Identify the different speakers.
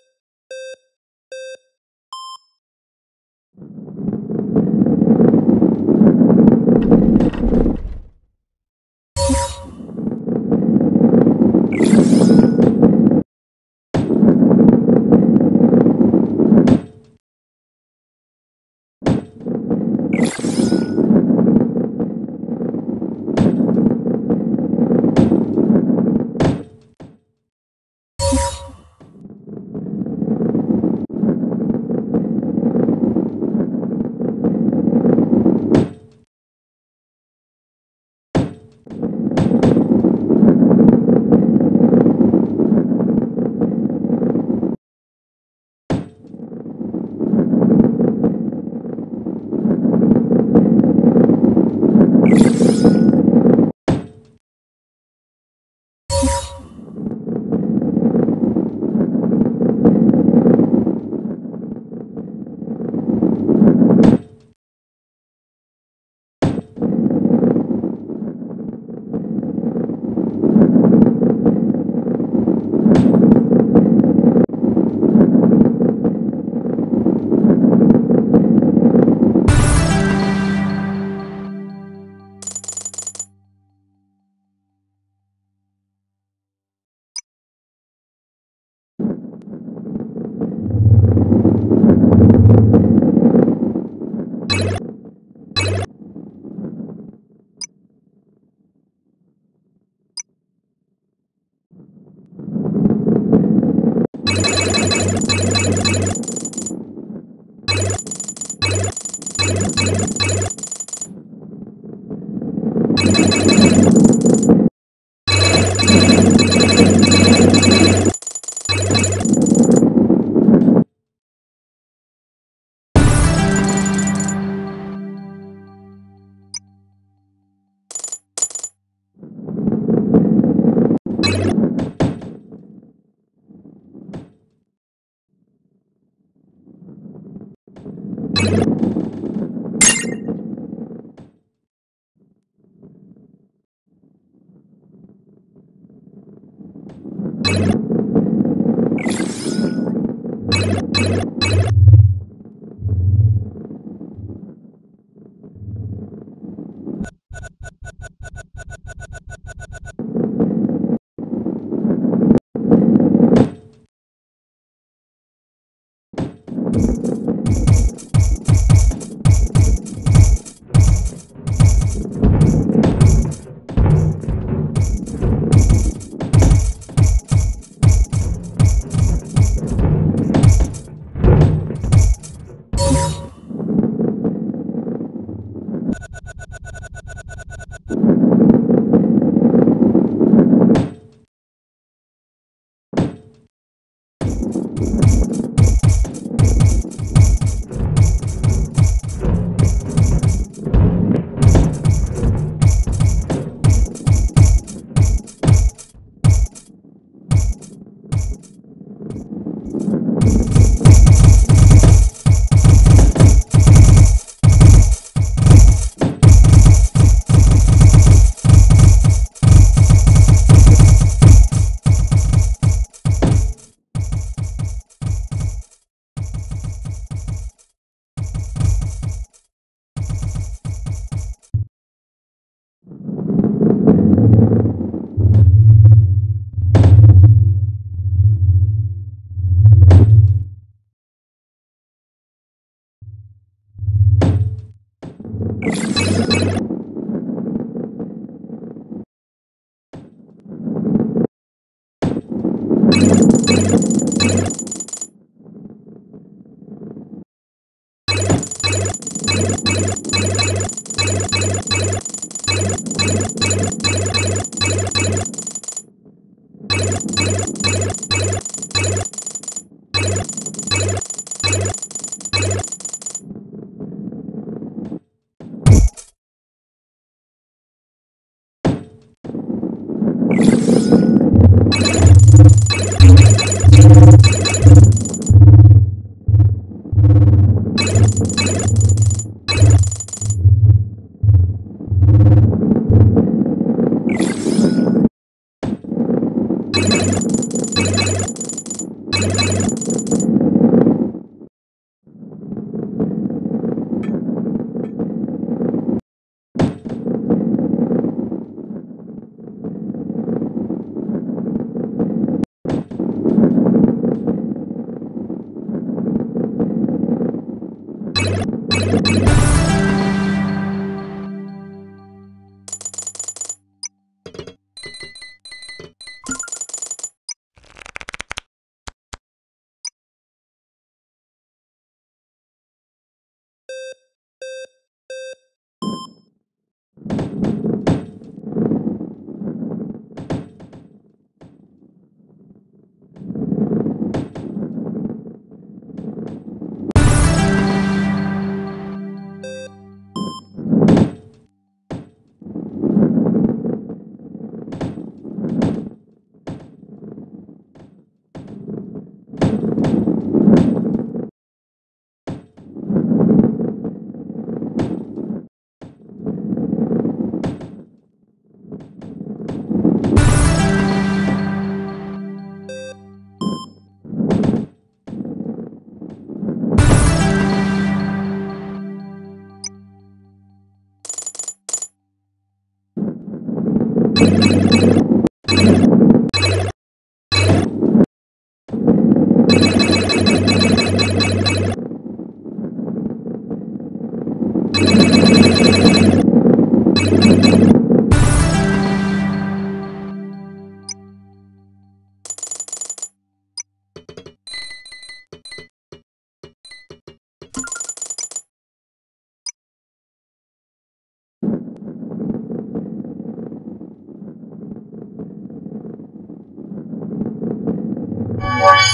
Speaker 1: you you Thank you. What?